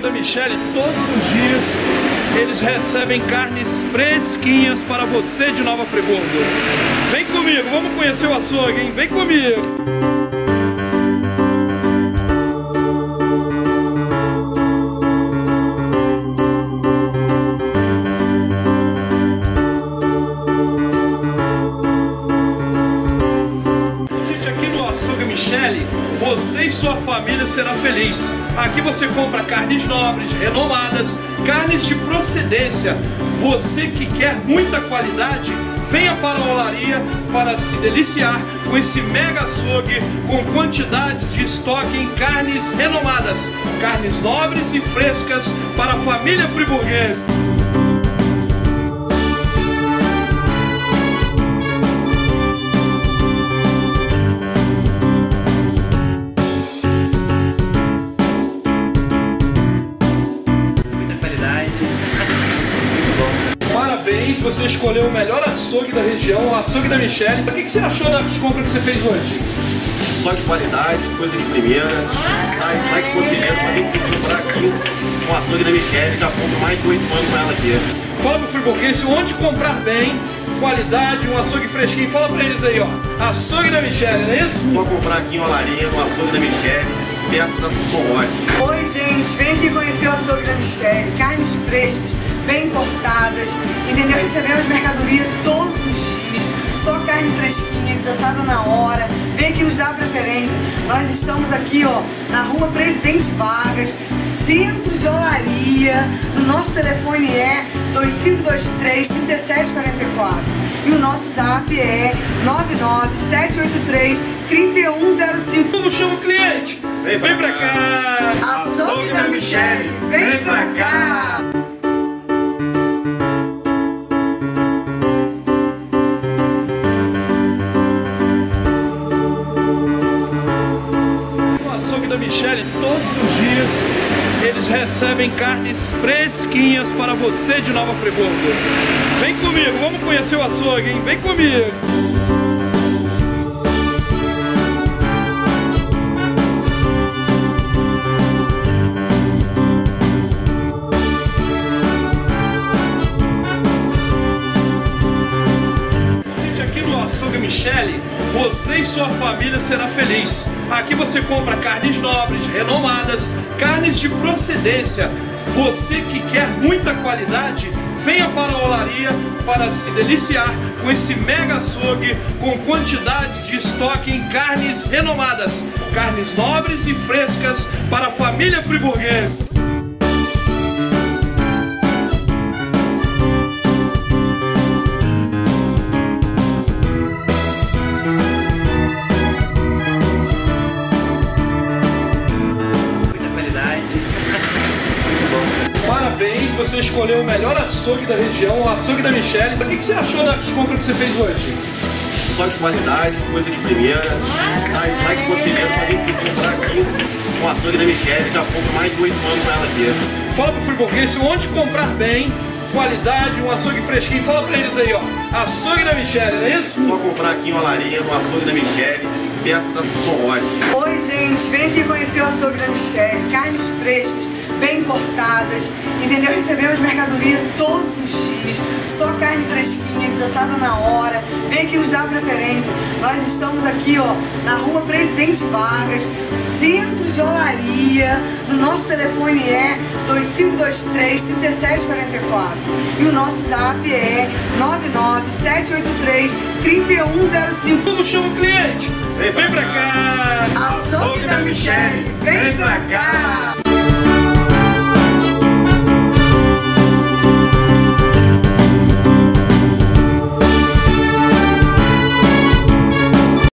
da Michele, todos os dias eles recebem carnes fresquinhas para você de Nova Friburgo. Vem comigo, vamos conhecer o açougue, hein? Vem comigo! Michele, você e sua família será feliz. Aqui você compra carnes nobres, renomadas, carnes de procedência. Você que quer muita qualidade, venha para a olaria para se deliciar com esse mega açougue com quantidades de estoque em carnes renomadas, carnes nobres e frescas para a família friburguesa. Parabéns, você escolheu o melhor açougue da região, o açougue da Michelle. Então, o que que você achou das compras que você fez hoje? Só de qualidade, coisa de primeira. Sai mais que conselheiro pra vir comprar aqui com açougue da Michelle. Já compro mais de 8 anos com ela aqui. Fala pro friburguense onde comprar bem, qualidade, um açougue fresquinho. Fala pra eles aí, ó. Açougue da Michelle, não é isso? Só comprar aqui em Olaria, no açougue da Michelle, perto da Função Ótima. Oi, gente, vem aqui conhecer o açougue da Michelle. Carnes frescas, bem cortadas, entendeu? Recebemos mercadoria todos os dias. Só carne fresquinha, desassada na hora. Vem aqui nos dar preferência. Nós estamos aqui, ó, na rua Presidente Vargas, centro de olaria. O nosso telefone é 2523 3744. E o nosso zap é 99783 3105. Como chama o cliente? Vem pra pra cá! Açougue da Michelle, vem pra cá! No da Michelle, todos os dias eles recebem carnes fresquinhas para você de Nova Friburgo. Vem comigo, vamos conhecer o açougue, hein? Vem comigo! Gente, aqui no Açougue Michele, você e sua família será feliz. Aqui você compra carnes nobres, renomadas, carnes de procedência. Você que quer muita qualidade, venha para a olaria para se deliciar com esse mega açougue com quantidades de estoque em carnes renomadas, carnes nobres e frescas para a família friburguesa. Você escolheu o melhor açougue da região, o açougue da Michelle. O que você achou das compras que você fez hoje? Só de qualidade, coisa de primeira. Sai mais que conselheiro pra vir comprar aqui com açougue da Michelle. Já compro mais de 8 anos com ela aqui. Fala pro friburguense onde comprar bem, qualidade, um açougue fresquinho. Fala pra eles aí, ó. Açougue da Michelle, não é isso? Só comprar aqui em Olaria, no açougue da Michelle, perto da Ótima. Oi, gente, vem aqui conhecer o açougue da Michelle. Carnes frescas, bem cortadas, entendeu? Recebemos mercadoria todos os dias. Só carne fresquinha, desassada na hora. Vem aqui nos dar preferência. Nós estamos aqui, ó, na rua Presidente Vargas, centro de olaria. O nosso telefone é 2523 3744. E o nosso zap é 99783 3105. Como chama o cliente? Vem pra cá! Açougue da Michelle, vem pra cá!